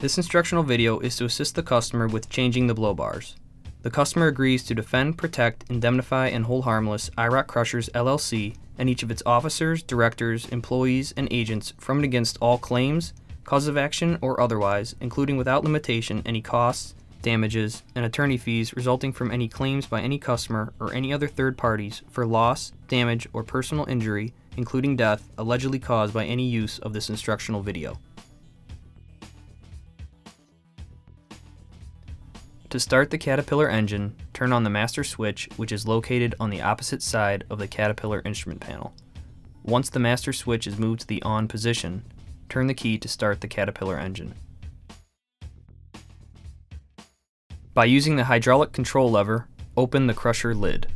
This instructional video is to assist the customer with changing the blow bars. The customer agrees to defend, protect, indemnify, and hold harmless IROCK Crushers LLC and each of its officers, directors, employees, and agents from and against all claims, cause of action, or otherwise, including without limitation any costs, damages, and attorney fees resulting from any claims by any customer or any other third parties for loss, damage, or personal injury, including death, allegedly caused by any use of this instructional video. To start the Caterpillar engine, turn on the master switch which is located on the opposite side of the Caterpillar instrument panel. Once the master switch is moved to the on position, turn the key to start the Caterpillar engine. By using the hydraulic control lever, open the crusher lid.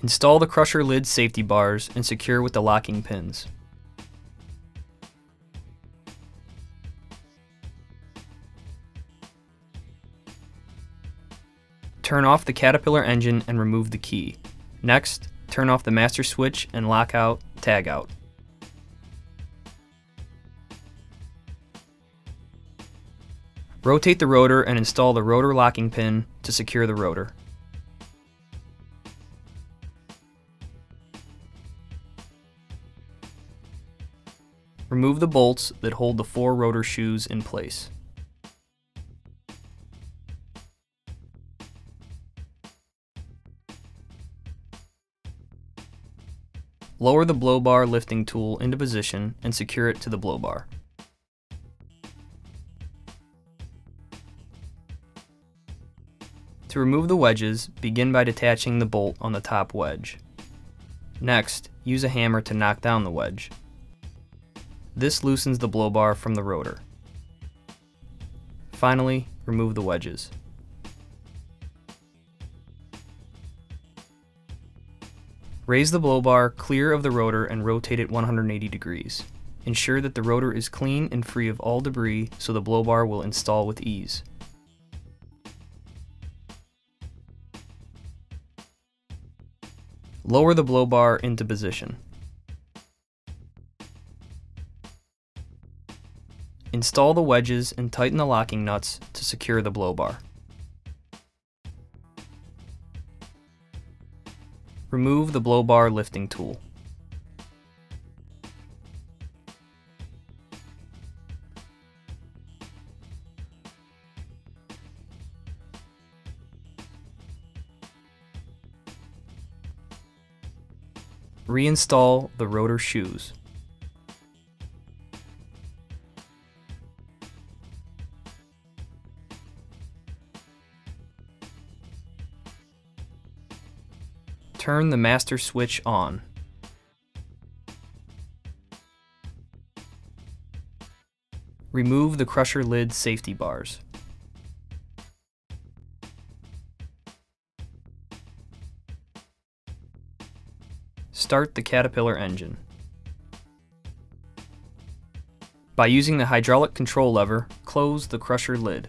Install the crusher lid safety bars and secure with the locking pins. Turn off the Caterpillar engine and remove the key. Next, turn off the master switch and lock out, tag out. Rotate the rotor and install the rotor locking pin to secure the rotor. Remove the bolts that hold the four rotor shoes in place. Lower the blow bar lifting tool into position and secure it to the blow bar. To remove the wedges, begin by detaching the bolt on the top wedge. Next, use a hammer to knock down the wedge. This loosens the blow bar from the rotor. Finally, remove the wedges. Raise the blow bar clear of the rotor and rotate it 180 degrees. Ensure that the rotor is clean and free of all debris so the blow bar will install with ease. Lower the blow bar into position. Install the wedges and tighten the locking nuts to secure the blow bar. Remove the blow bar lifting tool. Reinstall the rotor shoes. Turn the master switch on. Remove the crusher lid safety bars. Start the Caterpillar engine. By using the hydraulic control lever, close the crusher lid.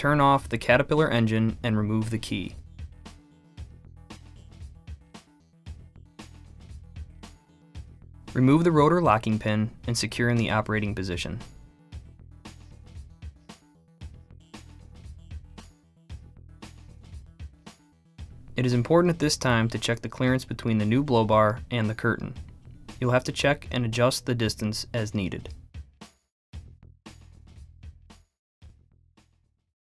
Turn off the Caterpillar engine and remove the key. Remove the rotor locking pin and secure in the operating position. It is important at this time to check the clearance between the new blow bar and the curtain. You'll have to check and adjust the distance as needed.